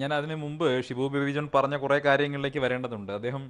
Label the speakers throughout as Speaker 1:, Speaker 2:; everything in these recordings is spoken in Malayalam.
Speaker 1: ഞാൻ അതിന് മുമ്പ് ഷിബു ബേബി പറഞ്ഞ കുറേ കാര്യങ്ങളിലേക്ക് വരേണ്ടതുണ്ട്. അദ്ദേഹം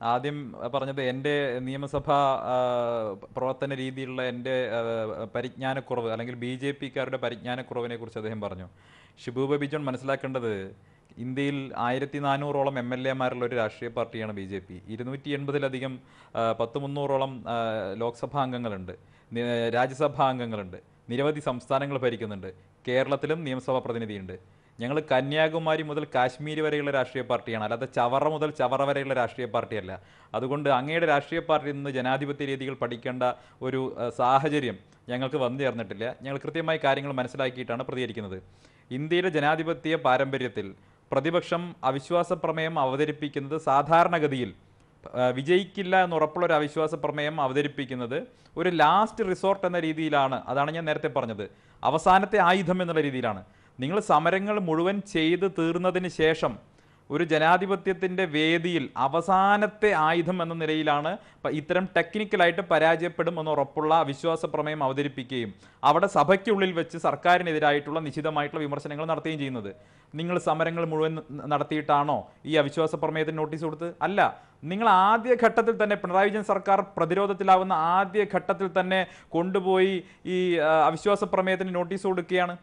Speaker 1: ആദ്യം പറഞ്ഞത് എന്റെ നിയമസഭാ പ്രവർത്തന രീതിയിലുള്ള എന്റെ പരിജ്ഞാനക്കുറവ് അല്ലെങ്കിൽ ബി ജെ പിക്കാരുടെ പരിജ്ഞാനക്കുറവിനെ കുറിച്ച് അദ്ദേഹം പറഞ്ഞു. ഷിബു ബേബി മനസ്സിലാക്കേണ്ടത് ഇന്ത്യയിൽ ആയിരത്തി നാനൂറോളം എം എൽ എമാരുള്ള ഒരു രാഷ്ട്രീയ പാർട്ടിയാണ് ബി ജെ പി. ഇരുന്നൂറ്റി എൺപതിലധികം പത്ത് മുന്നൂറോളം ലോക്സഭാ അംഗങ്ങളുണ്ട്. രാജ്യസഭാ അംഗങ്ങളുണ്ട്. നിരവധി സംസ്ഥാനങ്ങൾ ഭരിക്കുന്നുണ്ട്. കേരളത്തിലും നിയമസഭാ പ്രതിനിധിയുണ്ട്. ഞങ്ങൾ കന്യാകുമാരി മുതൽ കാശ്മീർ വരെയുള്ള രാഷ്ട്രീയ പാർട്ടിയാണ്. അല്ലാതെ ചവറ മുതൽ ചവറ വരെയുള്ള രാഷ്ട്രീയ പാർട്ടിയല്ല. അതുകൊണ്ട് അങ്ങയുടെ രാഷ്ട്രീയ പാർട്ടിയിൽ നിന്ന് ജനാധിപത്യ രീതികൾ പഠിക്കേണ്ട ഒരു സാഹചര്യം ഞങ്ങൾക്ക് വന്നു ചേർന്നിട്ടില്ല. ഞങ്ങൾ കൃത്യമായി കാര്യങ്ങൾ മനസ്സിലാക്കിയിട്ടാണ് പ്രതികരിക്കുന്നത്. ഇന്ത്യയുടെ ജനാധിപത്യ പാരമ്പര്യത്തിൽ പ്രതിപക്ഷം അവിശ്വാസ പ്രമേയം അവതരിപ്പിക്കുന്നത് സാധാരണഗതിയിൽ വിജയിക്കില്ല എന്ന് ഉറപ്പുള്ള ഒരു അവിശ്വാസ പ്രമേയം അവതരിപ്പിക്കുന്നത് ഒരു ലാസ്റ്റ് റിസോർട്ട് എന്ന രീതിയിലാണ്. അതാണ് ഞാൻ നേരത്തെ പറഞ്ഞത്. അവസാനത്തെ ആയുധം എന്നുള്ള രീതിയിലാണ്. നിങ്ങൾ സമരങ്ങൾ മുഴുവൻ ചെയ്ത് തീർന്നതിന് ശേഷം ഒരു ജനാധിപത്യത്തിന്റെ വേദിയിൽ അവസാനത്തെ ആയുധം എന്ന നിലയിലാണ് ഇത്തരം ടെക്നിക്കലായിട്ട് പരാജയപ്പെടും എന്ന് ഉറപ്പുള്ള അവിശ്വാസ പ്രമേയം അവതരിപ്പിക്കുകയും അവിടെ സഭയ്ക്കുള്ളിൽ വെച്ച് സർക്കാരിനെതിരായിട്ടുള്ള നിശിതമായിട്ടുള്ള വിമർശനങ്ങൾ നടത്തുകയും ചെയ്യുന്നത്. നിങ്ങൾ സമരങ്ങൾ മുഴുവൻ നടത്തിയിട്ടാണോ ഈ അവിശ്വാസ പ്രമേയത്തിന് നോട്ടീസ് കൊടുത്ത്? അല്ല. നിങ്ങൾ ആദ്യ ഘട്ടത്തിൽ തന്നെ പിണറായി വിജയൻ സർക്കാർ പ്രതിരോധത്തിലാവുന്ന ആദ്യ ഘട്ടത്തിൽ തന്നെ കൊണ്ടുപോയി ഈ അവിശ്വാസ പ്രമേയത്തിന് നോട്ടീസ് കൊടുക്കുകയാണ്.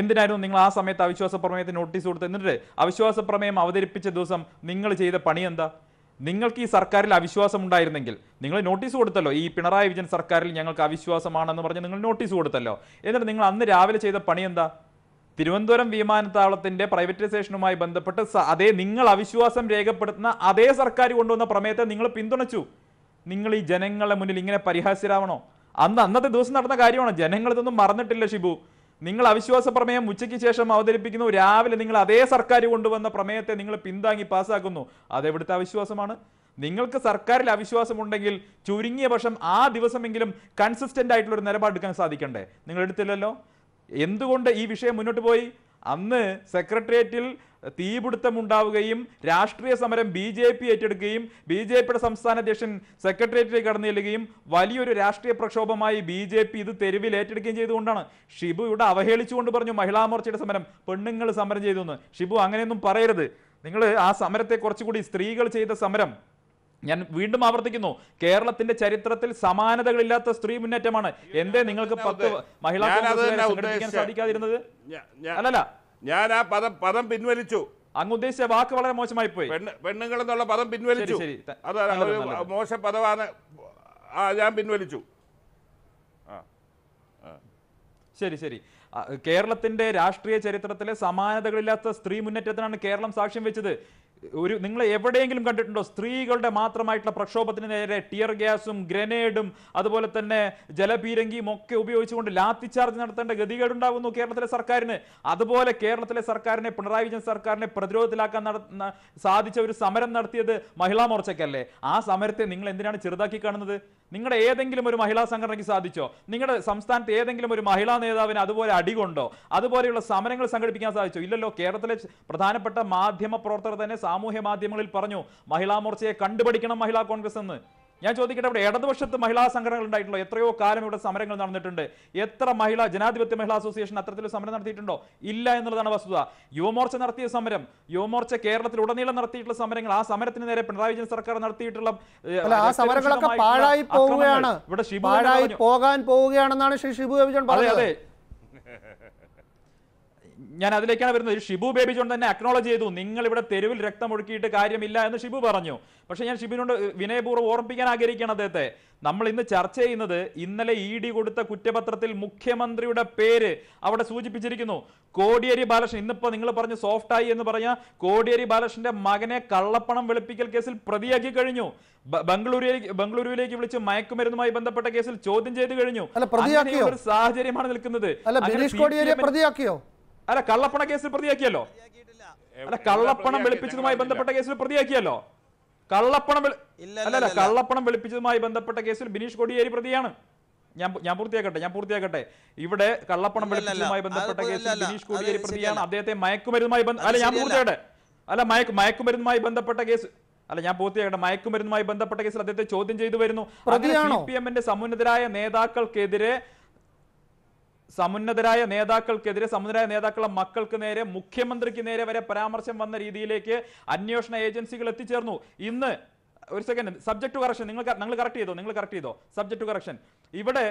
Speaker 1: എന്തിനായിരുന്നു നിങ്ങൾ ആ സമയത്ത് അവിശ്വാസ പ്രമേയത്തിന് നോട്ടീസ് കൊടുത്തത്? എന്നിട്ട് അവിശ്വാസ പ്രമേയം അവതരിപ്പിച്ച ദിവസം നിങ്ങൾ ചെയ്ത പണി എന്താ? നിങ്ങൾക്ക് ഈ സർക്കാരിൽ അവിശ്വാസം ഉണ്ടായിരുന്നെങ്കിൽ നിങ്ങൾ നോട്ടീസ് കൊടുത്തല്ലോ. ഈ പിണറായി വിജയൻ സർക്കാരിൽ ഞങ്ങൾക്ക് അവിശ്വാസമാണെന്ന് പറഞ്ഞ് നിങ്ങൾ നോട്ടീസ് കൊടുത്തല്ലോ. എന്നിട്ട് നിങ്ങൾ അന്ന് രാവിലെ ചെയ്ത പണി എന്താ? തിരുവനന്തപുരം വിമാനത്താവളത്തിന്റെ പ്രൈവറ്റൈസേഷനുമായി ബന്ധപ്പെട്ട് അതേ നിങ്ങൾ അവിശ്വാസം രേഖപ്പെടുത്തുന്ന അതേ സർക്കാർ കൊണ്ടുവന്ന പ്രമേയത്തെ നിങ്ങൾ പിന്തുണച്ചു. നിങ്ങൾ ഈ ജനങ്ങളെ മുന്നിൽ ഇങ്ങനെ പരിഹാസ്യരാവണോ? അന്ന് അന്നത്തെ ദിവസം നടന്ന കാര്യമാണ്? ജനങ്ങൾ ഇതൊന്നും മറന്നിട്ടില്ല ഷിബു. നിങ്ങൾ അവിശ്വാസ പ്രമേയം ഉച്ചയ്ക്ക് ശേഷം അവതരിപ്പിക്കുന്നു. രാവിലെ നിങ്ങൾ അതേ സർക്കാർ കൊണ്ടുവന്ന പ്രമേയത്തെ നിങ്ങൾ പിന്താങ്ങി പാസ്സാക്കുന്നു. അതെവിടുത്തെ അവിശ്വാസമാണ്? നിങ്ങൾക്ക് സർക്കാരിൽ അവിശ്വാസമുണ്ടെങ്കിൽ ചുരുങ്ങിയ പക്ഷം ആ ദിവസമെങ്കിലും കൺസിസ്റ്റന്റ് ആയിട്ടുള്ള ഒരു നിലപാടെടുക്കാൻ സാധിക്കണ്ടേ? നിങ്ങൾ എടുത്തില്ലല്ലോ? എന്തുകൊണ്ട് ഈ വിഷയം മുന്നോട്ട് പോയി? അന്ന് സെക്രട്ടേറിയറ്റിൽ തീപിടുത്തം ഉണ്ടാവുകയും രാഷ്ട്രീയ സമരം ബി ജെ പി ഏറ്റെടുക്കുകയും ബി ജെ പിയുടെ സംസ്ഥാന അധ്യക്ഷൻ സെക്രട്ടേറിയറ്റിലേക്ക് കടന്നു ചെല്ലുകയും വലിയൊരു രാഷ്ട്രീയ പ്രക്ഷോഭമായി ബി ജെ പി ഇത് തെരുവിൽ ഏറ്റെടുക്കുകയും ചെയ്തുകൊണ്ടാണ്. ഷിബു ഇവിടെ അവഹേളിച്ചുകൊണ്ട് പറഞ്ഞു മഹിളാ മോർച്ചയുടെ സമരം പെണ്ണുങ്ങൾ സമരം ചെയ്തു എന്ന് ഷിബു അങ്ങനെയൊന്നും പറയരുത്. നിങ്ങൾ ആ സമരത്തെ കുറച്ചുകൂടി സ്ത്രീകൾ ചെയ്ത സമരം ഞാൻ വീണ്ടും ആവർത്തിക്കുന്നു. കേരളത്തിന്റെ ചരിത്രത്തിൽ സമാനതകളില്ലാത്ത സ്ത്രീ മുന്നേറ്റമാണ്. എന്തേ നിങ്ങൾക്ക് പത്ത് മഹിളാ സാധിക്കാതിരുന്നത്? അല്ലല്ല.
Speaker 2: ഞാൻ ആ പദം പദം പിൻവലിച്ചു.
Speaker 1: അങ്ങ് ഉദ്ദേശിച്ച വാക്ക് വളരെ മോശമായി പോയി
Speaker 2: പെണ്ണ് പെണ്ണുങ്ങൾ എന്നുള്ള പദം പിൻവലിച്ചു. അത്. മോശ പദമാണ്. ആ ഞാൻ പിൻവലിച്ചു.
Speaker 1: ശരി ശരി. കേരളത്തിന്റെ രാഷ്ട്രീയ ചരിത്രത്തിലെ സമാനതകളില്ലാത്ത സ്ത്രീ മുന്നേറ്റത്തിനാണ് കേരളം സാക്ഷ്യം വെച്ചത്. ഒരു നിങ്ങൾ എവിടെയെങ്കിലും കണ്ടിട്ടുണ്ടോ? സ്ത്രീകളുടെ മാത്രമായിട്ടുള്ള പ്രക്ഷോഭത്തിന് നേരെ ടിയർ ഗ്യാസും ഗ്രനേഡും അതുപോലെ തന്നെ ജലപീരങ്കിയും ഒക്കെ ഉപയോഗിച്ചുകൊണ്ട് ലാത്തി ചാർജ് നടത്തേണ്ട ഗതികേടുണ്ടാകുന്നു കേരളത്തിലെ സർക്കാരിന്. അതുപോലെ കേരളത്തിലെ സർക്കാരിനെ പിണറായി വിജയൻ സർക്കാരിനെ പ്രതിരോധത്തിലാക്കാൻ സാധിച്ച ഒരു സമരം നടത്തിയത് മഹിളാ മോർച്ചയ്ക്കല്ലേ? ആ സമരത്തെ നിങ്ങൾ എന്തിനാണ് ചെറുതാക്കി കാണുന്നത്? നിങ്ങളുടെ ഏതെങ്കിലും ഒരു മഹിളാ സംഘടനയ്ക്ക് സാധിച്ചോ? നിങ്ങളുടെ സംസ്ഥാനത്ത് ഏതെങ്കിലും ഒരു മഹിളാ നേതാവിന് അതുപോലെ അടികൊണ്ടോ അതുപോലെയുള്ള സമരങ്ങൾ സംഘടിപ്പിക്കാൻ സാധിച്ചോ? ഇല്ലല്ലോ കേരളത്തിലെ പ്രധാനപ്പെട്ട മാധ്യമ പ്രവർത്തകർ തന്നെ സാമൂഹ്യ മാധ്യമങ്ങളിൽ പറഞ്ഞു മഹിളാ മോർച്ചയെ കണ്ടുപിടിക്കണം മഹിളാ കോൺഗ്രസ് എന്ന്. ഞാൻ ചോദിക്കട്ടെ ഇവിടെ ഇടതുപക്ഷത്ത് മഹിളാ സംഘടനകൾ ഉണ്ടായിട്ടുണ്ടോ? എത്രയോ കാലം ഇവിടെ സമരങ്ങൾ നടന്നിട്ടുണ്ട്. എത്ര മഹിളാ ജനാധിപത്യ മഹിളാ അസോസിയേഷൻ അത്തരത്തിൽ സമരം നടത്തിയിട്ടുണ്ടോ? ഇല്ല എന്നുള്ളതാണ് വസ്തുത. യുവമോർച്ച നടത്തിയ സമരം യുവമോർച്ച കേരളത്തിൽ ഉടനീളം നടത്തിയിട്ടുള്ള സമരങ്ങൾ ആ സമരത്തിന് നേരെ പിണറായി വിജയൻ സർക്കാർ നടത്തിയിട്ടുള്ള ഇവിടെ
Speaker 3: പോകാൻ പോവുകയാണെന്നാണ് ശ്രീ ഷിബു
Speaker 1: അതെ ഞാൻ അതിലേക്കാണ് വരുന്നത് ഷിബു ബേബി ജോൺ തന്നെ അക്നോളജ് ചെയ്തു. നിങ്ങൾ ഇവിടെ തെരുവിൽ രക്തം ഒഴുക്കിയിട്ട് കാര്യമില്ല എന്ന് ഷിബു പറഞ്ഞു. പക്ഷെ ഞാൻ ഷിബുവിനോട് വിനയപൂർവം ഓർമ്മിപ്പിക്കാൻ ആഗ്രഹിക്കുകയാണ് അദ്ദേഹത്തെ. നമ്മൾ ഇന്ന് ചർച്ച ചെയ്യുന്നത് ഇന്നലെ ഇ ഡി കൊടുത്ത കുറ്റപത്രത്തിൽ മുഖ്യമന്ത്രിയുടെ പേര് അവിടെ സൂചിപ്പിച്ചിരിക്കുന്നു. കോടിയേരി ബാലകൃഷ്ണൻ ഇന്നിപ്പോ നിങ്ങൾ പറഞ്ഞ് സോഫ്റ്റായി എന്ന് പറഞ്ഞ കോടിയേരി ബാലകൃഷ്ണന്റെ മകനെ കള്ളപ്പണം വെളുപ്പിക്കൽ കേസിൽ പ്രതിയാക്കി കഴിഞ്ഞു. ബംഗളൂരുവിലേക്ക് ബംഗളൂരുവിലേക്ക് വിളിച്ച് മയക്കുമരുന്നുമായി ബന്ധപ്പെട്ട കേസിൽ ചോദ്യം ചെയ്തു കഴിഞ്ഞു. ഒരു സാഹചര്യമാണ് നിൽക്കുന്നത്.
Speaker 3: പ്രതിയാക്കിയോ?
Speaker 1: അല്ല കള്ളപ്പണ കേസിൽ പ്രതിയാക്കിയല്ലോ. അല്ല കള്ളപ്പണം വെളുപ്പിച്ചതുമായി ബന്ധപ്പെട്ട കേസിൽ പ്രതിയാക്കിയല്ലോ. കള്ളപ്പണം വെളു- അല്ല അല്ല കള്ളപ്പണം വെളുപ്പിച്ചതുമായി ബന്ധപ്പെട്ട കേസിൽ ബിനീഷ് കൊടിയേരി പ്രതിയാണ്. ഞാൻ ഞാൻ പൂർത്തിയാക്കട്ടെ ഞാൻ പൂർത്തിയാക്കട്ടെ. ഇവിടെ കള്ളപ്പണം വെളുപ്പിച്ചതുമായി ബന്ധപ്പെട്ട കേസിൽ ബിനീഷ് കൊടിയേരി പ്രതിയാണ്. അദ്ദേഹത്തെ മയക്കുമരുന്നുമായി ബന്ധ- അല്ല ഞാൻ. പൂർത്തിയാക്കട്ടെ. അല്ല മയക്ക് മയക്കുമരുന്നുമായി ബന്ധപ്പെട്ട കേസ് അല്ല ഞാൻ പൂർത്തിയാക്കട്ടെ. മയക്കുമരുന്നുമായി ബന്ധപ്പെട്ട കേസിൽ അദ്ദേഹത്തെ ചോദ്യം ചെയ്തു വരുന്നു? സി പി എമ്മിന്റെ സമുന്നതരായ നേതാക്കൾക്കെതിരെ സമുന്നതരായ നേതാക്കൾക്കെതിരെ സമുന്നതരായ നേതാക്കളുടെ മക്കൾക്ക് നേരെ മുഖ്യമന്ത്രിക്ക് നേരെ വരെ പരാമർശം വന്ന രീതിയിലേക്ക് അന്വേഷണ ഏജൻസികൾ എത്തിച്ചേർന്നു. ഇന്ന് ഒരു സെക്കൻഡ് സബ്ജക്ട് കറക്ഷൻ നിങ്ങൾ നിങ്ങൾ കറക്റ്റ് ചെയ്തോ? നിങ്ങൾ കറക്റ്റ് ചെയ്തോ? സബ്ജക്ട് കറക്ഷൻ ഇവിടെ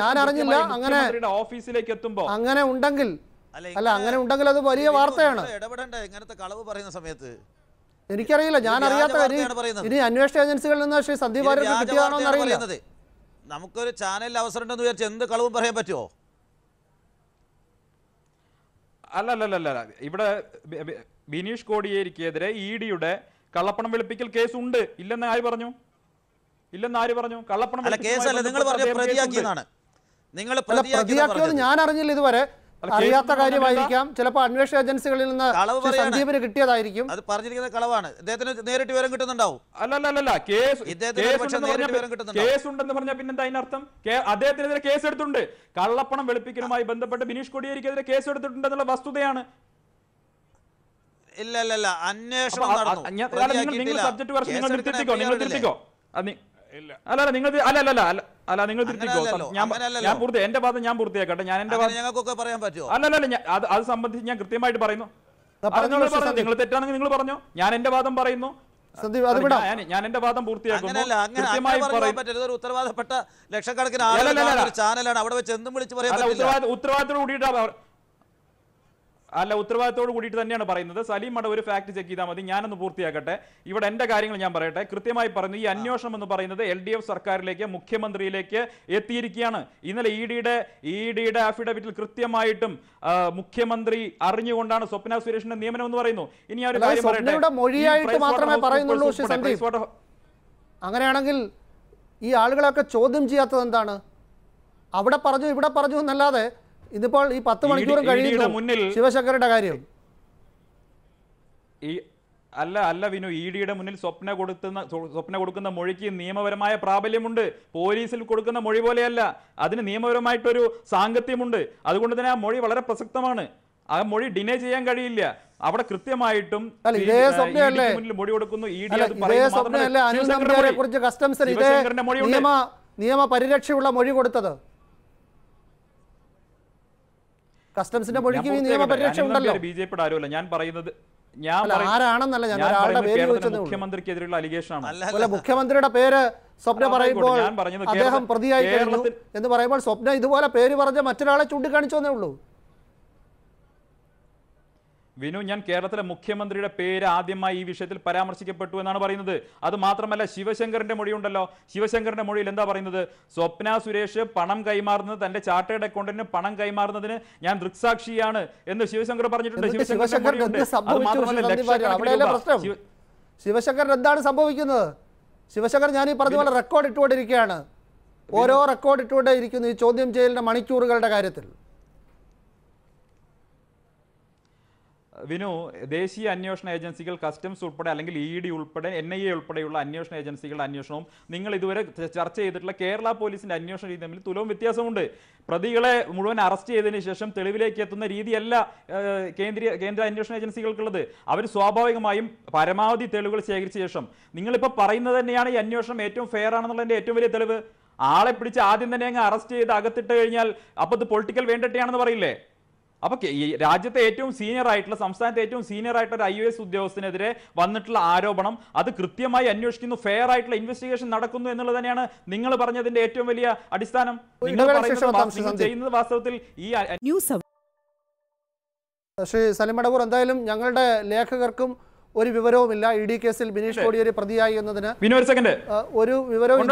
Speaker 3: ഞാൻ അറിഞ്ഞില്ല. അങ്ങനെ-
Speaker 1: ഓഫീസിലേക്ക് എത്തുമ്പോ.
Speaker 3: അങ്ങനെ ഉണ്ടെങ്കിൽ
Speaker 4: അല്ല,
Speaker 3: അങ്ങനെ ഉണ്ടെങ്കിൽ അത് വലിയ വാർത്തയാണ്.
Speaker 4: ഇടപെടേണ്ട? ഇങ്ങനത്തെ കളവ് പറയുന്ന സമയത്ത്.
Speaker 3: എനിക്കറിയില്ല ഞാൻ അറിയാത്ത ഇനി അന്വേഷണ ഏജൻസികളിൽ നിന്ന് ശ്രീ സന്ദീപ് ആരോഗ്യം കിട്ടിയതാണോ എന്നറിയില്ല.
Speaker 4: നമുക്കൊരു ചാനലിൽ അവസരം ഉണ്ടെന്ന് വിചാരിച്ച് എന്ത് കളവും പറയാൻ പറ്റുമോ
Speaker 1: അല്ല അല്ല അല്ല അല്ല ഇവിടെ ബിനീഷ് കോടിയേരിക്കെതിരെ ഇ ഡിയുടെ കള്ളപ്പണം വെളുപ്പിക്കൽ കേസ് ഉണ്ട് ഇല്ലെന്ന് ആര് പറഞ്ഞു? ഇല്ലെന്ന് ആര് പറഞ്ഞു? കള്ളപ്പണം
Speaker 4: നിങ്ങൾ പ്രതിയാക്കിയെന്നാണ് നിങ്ങൾ
Speaker 3: പ്രതിയാക്കിയത് ഞാൻ അറിഞ്ഞില്ല ഇതുവരെ. അറിയാത്ത കാര്യമായിരിക്കാം. ചിലപ്പോൾ അന്വേഷണ ഏജൻസികളിൽ നിന്ന് സന്ദീപിന് കിട്ടിയതായിരിക്കും.
Speaker 4: അത് പറഞ്ഞിരിക്കുന്ന കളവാണ്. ഇദ്ദേഹത്തിന് നേരിട്ട് വിവരം കിട്ടുന്നുണ്ടാവും.
Speaker 1: അല്ല അല്ല അല്ല, അല്ല കേസ് കേസ് ഉണ്ടെന്ന്
Speaker 4: നേരിട്ട് വിവരം കിട്ടുന്നുണ്ടോ?
Speaker 1: കേസ് ഉണ്ടെന്ന് പറഞ്ഞാൽ പിന്നെന്താ അതിനർത്ഥം? അദ്ദേഹത്തിനെതിരെ കേസ് എടുത്തിട്ടുണ്ട് കള്ളപ്പണം വെളുപ്പിക്കലുമായി ബന്ധപ്പെട്ട് ബിനീഷ് കോടിയേരിക്കെതിരെ കേസ് എടുത്തിട്ടുണ്ടെന്നുള്ള വസ്തുതയാണ്
Speaker 4: ഇല്ല ഇല്ല ഇല്ല അന്വേഷണം
Speaker 1: നിങ്ങൾ നിങ്ങൾ സബ്ജക്ട് വർഷം നിങ്ങൾ തിരുത്തിക്കോ നിങ്ങൾ തിരുത്തിക്കോ. അല്ല അല്ല നിങ്ങൾ അല്ല അല്ല അല്ല അല്ല നിങ്ങൾ തിരുത്തിക്കോ ഞാൻ പൂർത്തി എന്റെ ഭാഗം ഞാൻ പൂർത്തിയാക്കട്ടെ. ഞാൻ എന്റെ ഭാഗം
Speaker 4: ഞങ്ങൾക്കൊക്കെ പറയാൻ പറ്റുമോ
Speaker 1: അല്ല അല്ല, അല്ല അത് അത് സംബന്ധിച്ച് ഞാൻ കൃത്യമായിട്ട് പറയുന്നു. നിങ്ങൾ തെറ്റാണെങ്കിൽ നിങ്ങൾ പറഞ്ഞു. ഞാൻ എന്റെ വാദം പറയുന്നു.
Speaker 3: സന്ദീപ് അത്
Speaker 1: അത് ഞാൻ- ഞാൻ എന്റെ വാദം
Speaker 4: പറ്റില്ല. ഉത്തരവാദപ്പെട്ട ലക്ഷക്കണക്കിന് ചാനലാണ്. അവിടെ വെച്ച് എന്തും വിളിച്ച് പറയാൻ
Speaker 1: ഉത്തരവാദിത്തോട് കൂടിയിട്ടാ അല്ല ഉത്തരവാദിത്തോട് കൂടിയിട്ട് തന്നെയാണ് പറയുന്നത്. സലീം മട ഒരു ഫാക്ട് ചെക്ക് ചെയ്താൽ മതി. ഞാനൊന്ന് പൂർത്തിയാക്കട്ടെ. ഇവിടെ എന്റെ കാര്യങ്ങൾ ഞാൻ പറയട്ടെ. കൃത്യമായി പറഞ്ഞു ഈ അന്വേഷണം എന്ന് പറയുന്നത് എൽ ഡി എഫ് സർക്കാരിലേക്ക് മുഖ്യമന്ത്രിയിലേക്ക് എത്തിയിരിക്കുകയാണ്. ഇന്നലെ ഇ ഡിയുടെ ഇ ഡിയുടെ അഫിഡവിറ്റിൽ കൃത്യമായിട്ടും മുഖ്യമന്ത്രി അറിഞ്ഞുകൊണ്ടാണ് സ്വപ്ന സുരേഷിന്റെ നിയമനം എന്ന് പറയുന്നു. ഇനി ഞാൻ ഒരു കാര്യം പറയട്ടെ.
Speaker 3: അങ്ങനെയാണെങ്കിൽ ഈ ആളുകളൊക്കെ ചോദ്യം ചെയ്യാത്തത് എന്താണ്? അവിടെ പറഞ്ഞു ഇവിടെ പറഞ്ഞു എന്നല്ലാതെ ഇതിപ്പോൾ ഈ പത്ത് മണിക്കൂറും കഴിയുന്നു.
Speaker 1: മുന്നിൽ
Speaker 3: ശിവശങ്കരുടെ കാര്യം.
Speaker 1: ഈ അല്ല അല്ല വിനു ഇ ഡിയുടെ മുന്നിൽ സ്വപ്ന കൊടുക്കുന്ന സ്വപ്ന കൊടുക്കുന്ന മൊഴിക്ക് നിയമപരമായ പ്രാബല്യമുണ്ട്. പോലീസിൽ കൊടുക്കുന്ന മൊഴി പോലെയല്ല. അതിന് നിയമപരമായിട്ടൊരു സാങ്കത്യമുണ്ട്. അതുകൊണ്ട് തന്നെ ആ മൊഴി വളരെ പ്രസക്തമാണ്. ആ മൊഴി ഡിനേ ചെയ്യാൻ കഴിയില്ല. അവിടെ കൃത്യമായിട്ടും മൊഴി കൊടുക്കുന്നു. ഇ ഡി
Speaker 3: കുറിച്ച് കസ്റ്റംസിന്. നിയമ നിയമ പരിരക്ഷയുള്ള മൊഴി കൊടുത്തത്. കസ്റ്റംസിന്റെ മൊഴിക്ക് നിയമപരിരക്ഷ ഉണ്ടല്ലോ.
Speaker 1: ബി ജെ പിയുടെ ആരുമല്ല ഞാൻ പറയുന്നത് ഞാൻ
Speaker 3: ആരാണെന്നല്ല ഞാൻ ഒരാളുടെ പേര് ചോദിച്ചതേ
Speaker 1: മുഖ്യമന്ത്രിക്കെതിരെയുള്ള അലിഗേഷൻ ആണ്.
Speaker 3: മുഖ്യമന്ത്രിയുടെ പേര് സ്വപ്ന പറയുമ്പോൾ അദ്ദേഹം പ്രതിയായി കഴിഞ്ഞു എന്ന് പറയുമ്പോൾ സ്വപ്ന ഇതുപോലെ പേര് പറഞ്ഞ മറ്റൊരാളെ ചൂണ്ടിക്കാണിച്ചു എന്നേ ഉള്ളൂ.
Speaker 1: വിനു ഞാൻ കേരളത്തിലെ മുഖ്യമന്ത്രിയുടെ പേര് ആദ്യമായി ഈ വിഷയത്തിൽ പരാമർശിക്കപ്പെട്ടു എന്നാണ് പറയുന്നത്. അത് മാത്രമല്ല ശിവശങ്കറിന്റെ മൊഴിയുണ്ടല്ലോ. ശിവശങ്കറിന്റെ മൊഴിയിൽ എന്താ പറയുന്നത്? സ്വപ്ന സുരേഷ് പണം കൈമാറുന്നത് തന്റെ ചാർട്ടേഡ് അക്കൗണ്ടിന് പണം കൈമാറുന്നതിന് ഞാൻ ദൃക്സാക്ഷിയാണ് എന്ന് ശിവശങ്കർ പറഞ്ഞിട്ടുണ്ട്.
Speaker 3: ശിവശങ്കർ
Speaker 1: ശിവശങ്കറിന്റെ
Speaker 3: ശിവശങ്കറിന് എന്താണ് സംഭവിക്കുന്നത്? ശിവശങ്കർ ഞാൻ ഈ പറഞ്ഞ പോലെ റെക്കോർഡ് ഇട്ടുകൊണ്ടിരിക്കുകയാണ്. ഓരോ റെക്കോർഡ് ഇട്ടുകൊണ്ടേ ഇരിക്കുന്നു ഈ ചോദ്യം ചെയ്യലിന്റെ മണിക്കൂറുകളുടെ കാര്യത്തിൽ.
Speaker 1: വിനു ദേശീയ അന്വേഷണ ഏജൻസികൾ കസ്റ്റംസ് ഉൾപ്പെടെ അല്ലെങ്കിൽ ഇ ഡി ഉൾപ്പെടെ എൻ ഐ എ ഉൾപ്പെടെയുള്ള അന്വേഷണ ഏജൻസികളുടെ അന്വേഷണവും നിങ്ങൾ ഇതുവരെ ചർച്ച ചെയ്തിട്ടുള്ള കേരള പോലീസിന്റെ അന്വേഷണ രീതി തമ്മിൽ തുലവും വ്യത്യാസമുണ്ട്. പ്രതികളെ മുഴുവൻ അറസ്റ്റ് ചെയ്തതിന് ശേഷം തെളിവിലേക്ക് എത്തുന്ന രീതിയല്ല കേന്ദ്ര കേന്ദ്ര അന്വേഷണ ഏജൻസികൾക്കുള്ളത്. അവർ സ്വാഭാവികമായും പരമാവധി തെളിവുകൾ ശേഖരിച്ച ശേഷം. നിങ്ങളിപ്പോൾ പറയുന്നത് തന്നെയാണ് ഈ അന്വേഷണം ഏറ്റവും ഫെയർ ആണെന്നുള്ളതിന്റെ ഏറ്റവും വലിയ തെളിവ്. ആളെ പിടിച്ച് ആദ്യം തന്നെ അങ്ങ് അറസ്റ്റ് ചെയ്ത് അകത്തിട്ട് കഴിഞ്ഞാൽ അപ്പോൾ ഇത് പൊളിറ്റിക്കൽ വേണ്ടട്ടെയാണെന്ന് പറയില്ലേ? അപ്പൊ ഈ രാജ്യത്തെ ഏറ്റവും സീനിയർ ആയിട്ടുള്ള സംസ്ഥാനത്തെ ഏറ്റവും സീനിയർ ആയിട്ടുള്ള ഒരു ഐ എസ് ഉദ്യോഗസ്ഥനെതിരെ വന്നിട്ടുള്ള ആരോപണം അത് കൃത്യമായി അന്വേഷിക്കുന്നു ഫെയർ ആയിട്ടുള്ള ഇൻവെസ്റ്റിഗേഷൻ നടക്കുന്നു എന്നുള്ളത് തന്നെയാണ് നിങ്ങൾ പറഞ്ഞതിന്റെ ഏറ്റവും വലിയ അടിസ്ഥാനം. നിങ്ങൾ. ചെയ്യുന്നത് വാസ്തവത്തിൽ ഈ
Speaker 5: ന്യൂസ്
Speaker 3: ശ്രീ സലിമടവൂർ എന്തായാലും ഞങ്ങളുടെ ലേഖകർക്കും ഒരു വിവരവുമില്ല. ഇ ഡി കേസിൽ ബിനീഷ് കോടിയേരി പ്രതിയായി എന്നതിന്
Speaker 1: ഒരു സെക്കൻഡ്
Speaker 3: ഒരു വിവരവും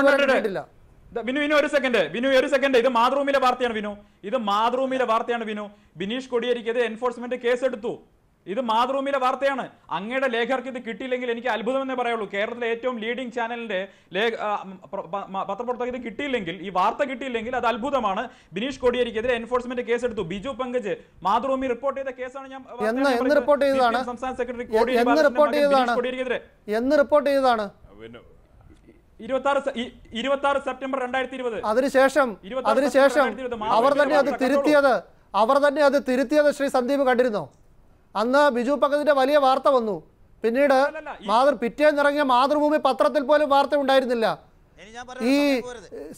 Speaker 1: വിനു വിനു ഒരു സെക്കൻഡ് ബിനു ഒരു സെക്കൻഡ് ഇത് മാതൃഭൂമിയിലെ വാർത്തയാണ് ബിനു. ഇത് മാതൃഭൂമിയിലെ വാർത്തയാണ് ബിനു. ബിനീഷ് കൊടിയേരിക്കെതിരെ എൻഫോഴ്സ്മെന്റ് കേസെടുത്തു ഇത് മാതൃഭൂമിയിലെ വാർത്തയാണ്. അങ്ങയുടെ ലേഖകർക്ക് ഇത് കിട്ടിയില്ലെങ്കിൽ എനിക്ക് അത്ഭുതമെന്നേ പറയുള്ളൂ. കേരളത്തിലെ ഏറ്റവും ലീഡിംഗ് ചാനലിന്റെ പത്രപ്രവർത്തകർ ഇത് കിട്ടിയില്ലെങ്കിൽ ഈ വാർത്ത കിട്ടിയില്ലെങ്കിൽ അത് അത്ഭുതമാണ്. ബിനീഷ് കോടിയേരിക്കെതിരെ എൻഫോഴ്സ്മെന്റ് കേസ് എടുത്തു. ബിജു പങ്കജ് മാതൃഭൂമി റിപ്പോർട്ട് ചെയ്ത കേസാണ് ഞാൻ
Speaker 3: റിപ്പോർട്ട് ചെയ്തതാണ്?
Speaker 1: സംസ്ഥാന സെക്രട്ടറി കോടിയേരി
Speaker 3: എന്ന് റിപ്പോർട്ട് ചെയ്തതാണ്?
Speaker 1: കൊടിയേരിക്കെതിരെ
Speaker 3: എന്ന് റിപ്പോർട്ട് ചെയ്തതാണ്
Speaker 2: പിന്നെ
Speaker 1: ഇരുപത്തി സെപ്റ്റംബർ രണ്ടായിരത്തി ഇരുപത്
Speaker 3: അതിനുശേഷം അതിനുശേഷം അവർ തന്നെ അത്
Speaker 1: മാതൃഭൂമി
Speaker 3: തിരുത്തിയത് അവർ തന്നെ അത് തിരുത്തിയത് ശ്രീ സന്ദീപ് കണ്ടിരുന്നോ? അന്ന് ബിജു പക്കത്തിന്റെ വലിയ വാർത്ത വന്നു. പിന്നീട് മാതൃ പിറ്റേന്നിറങ്ങിയ മാതൃഭൂമി പത്രത്തിൽ പോലും വാർത്ത ഉണ്ടായിരുന്നില്ല.
Speaker 4: ഇനി ഞാൻ
Speaker 3: ഈ.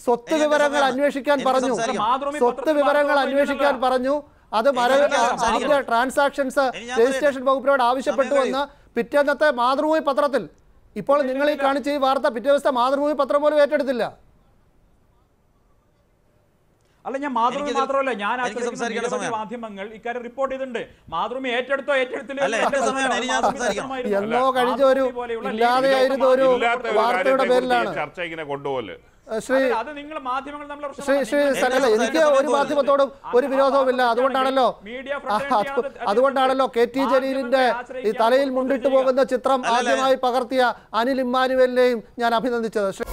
Speaker 3: സ്വത്ത് വിവരങ്ങൾ അന്വേഷിക്കാൻ പറഞ്ഞു.
Speaker 1: മാതൃഭൂമി
Speaker 3: സ്വത്ത് വിവരങ്ങൾ അന്വേഷിക്കാൻ പറഞ്ഞു. അത് മര
Speaker 4: എനിക്ക് സംസാരിക്കാം.
Speaker 3: അതിന്റെ ട്രാൻസാക്ഷൻസ് രജിസ്ട്രേഷൻ. വകുപ്പിനോട് ആവശ്യപ്പെട്ടു എന്ന് പിറ്റേന്നത്തെ മാതൃഭൂമി പത്രത്തിൽ ഇപ്പോൾ നിങ്ങൾ ഈ കാണിച്ച ഈ വാർത്ത പിറ്റേ ദിവസത്തെ മാതൃഭൂമി പത്രം പോലും ഏറ്റെടുത്തില്ല.
Speaker 1: അല്ല ഞാൻ മാതൃഭൂമി മാത്രമല്ല ഞാൻ മാധ്യമങ്ങൾ ഇക്കാര്യം റിപ്പോർട്ട് ചെയ്തിട്ടുണ്ട്. മാതൃഭൂമി ഏറ്റെടുത്തോ ഏറ്റെടുത്തില്ല എന്ന്
Speaker 3: കഴിഞ്ഞ ഒരു ഇല്ലാതെയായിരുന്ന ഒരു വാർത്തയുടെ പേരിലാണ്.
Speaker 2: ചർച്ച ഇങ്ങനെ കൊണ്ടുപോലെ
Speaker 3: ശ്രീ എനിക്ക് ഒരു മാധ്യമത്തോടും ഒരു വിരോധവുമില്ല. അതുകൊണ്ടാണല്ലോ അതുകൊണ്ടാണല്ലോ കെ ടി ജലീലിന്റെ ഈ തലയിൽ മുണ്ടിട്ട് പോകുന്ന ചിത്രം ആദ്യമായി പകർത്തിയ അനിൽ ഇമ്മാനുവലിനെയും ഞാൻ അഭിനന്ദിച്ചത്. ശ്രീ